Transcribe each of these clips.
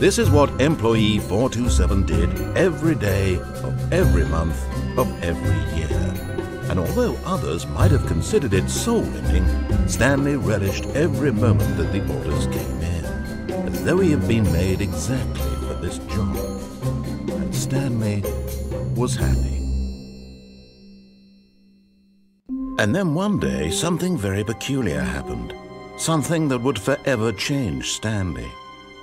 This is what employee 427 did every day of every month of every year. And although others might have considered it soul-winning, Stanley relished every moment that the orders came in, as though he had been made exactly for this job. And Stanley was happy. And then one day, something very peculiar happened. Something that would forever change Stanley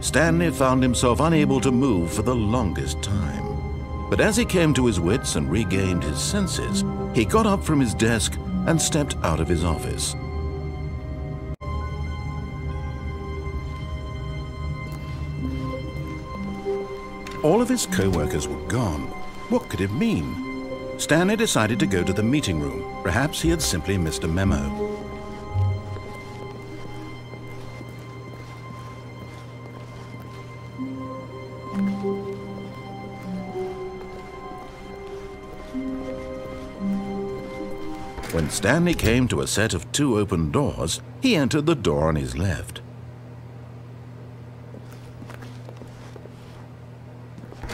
Stanley found himself unable to move for the longest time. But as he came to his wits and regained his senses, he got up from his desk and stepped out of his office. All of his co-workers were gone. What could it mean? Stanley decided to go to the meeting room. Perhaps he had simply missed a memo. When Stanley came to a set of two open doors, he entered the door on his left.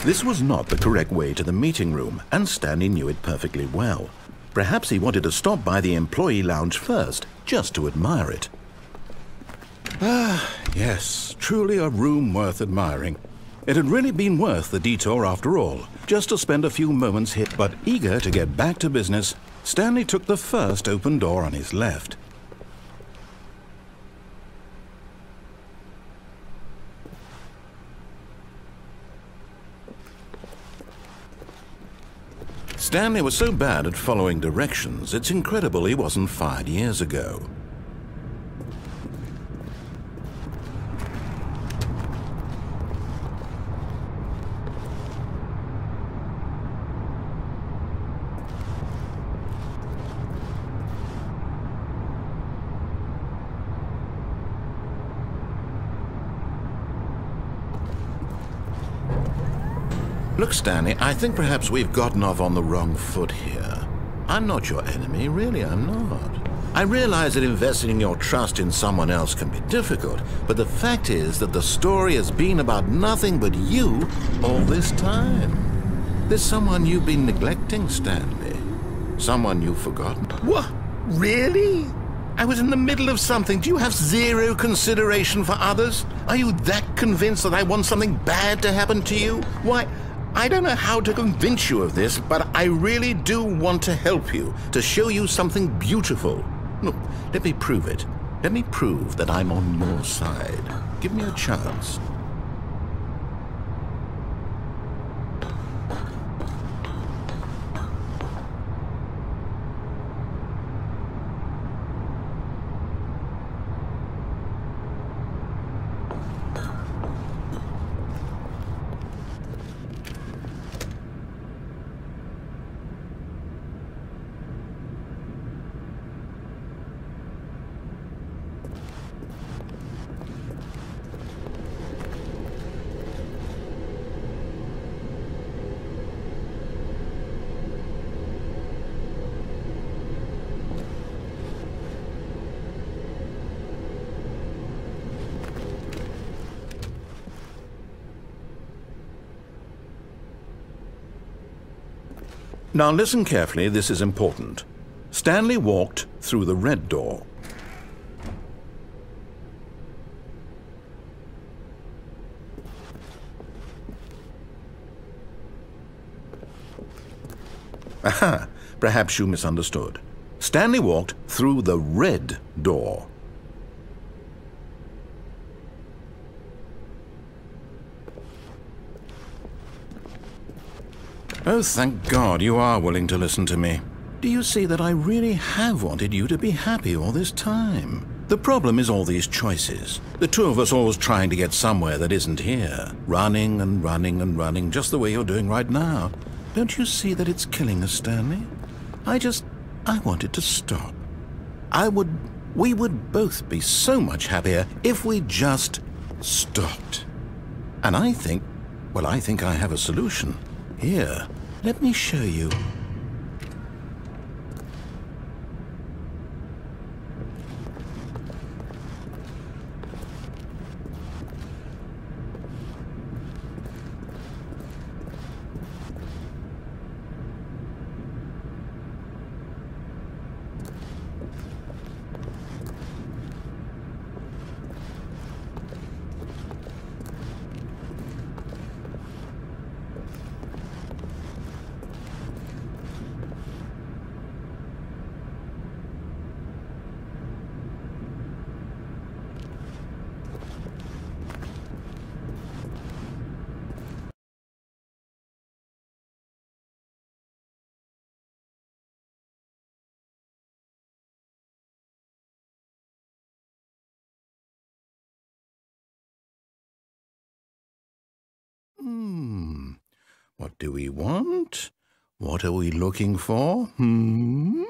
This was not the correct way to the meeting room, and Stanley knew it perfectly well. Perhaps he wanted to stop by the employee lounge first, just to admire it. Ah, yes, truly a room worth admiring. It had really been worth the detour after all, just to spend a few moments here. But eager to get back to business, Stanley took the first open door on his left. Stanley was so bad at following directions, it's incredible he wasn't fired years ago. Look, Stanley, I think perhaps we've gotten off on the wrong foot here. I'm not your enemy, really, I'm not. I realize that investing your trust in someone else can be difficult, but the fact is that the story has been about nothing but you all this time. There's someone you've been neglecting, Stanley. Someone you've forgotten. What? Really? I was in the middle of something. Do you have zero consideration for others? Are you that convinced that I want something bad to happen to you? Why, I don't know how to convince you of this, but I really do want to help you, to show you something beautiful. Look, let me prove it. Let me prove that I'm on your side. Give me a chance. Now listen carefully, this is important. Stanley walked through the red door. Aha, perhaps you misunderstood. Stanley walked through the red door. Oh, thank God you are willing to listen to me. Do you see that I really have wanted you to be happy all this time? The problem is all these choices. The two of us always trying to get somewhere that isn't here. Running and running and running, just the way you're doing right now. Don't you see that it's killing us, Stanley? I just... I wanted to stop. I would... We would both be so much happier if we just stopped. And I think... Well, I think I have a solution. Here, let me show you. Hmm. What do we want? What are we looking for? Hmm?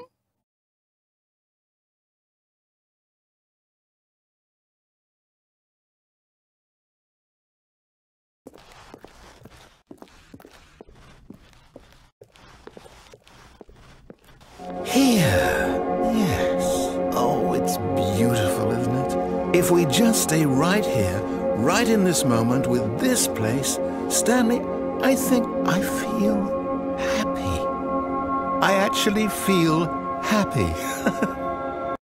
Here. Yes. Oh, it's beautiful, isn't it? If we just stay right here, right in this moment with this place, Stanley, I think I feel happy. I actually feel happy.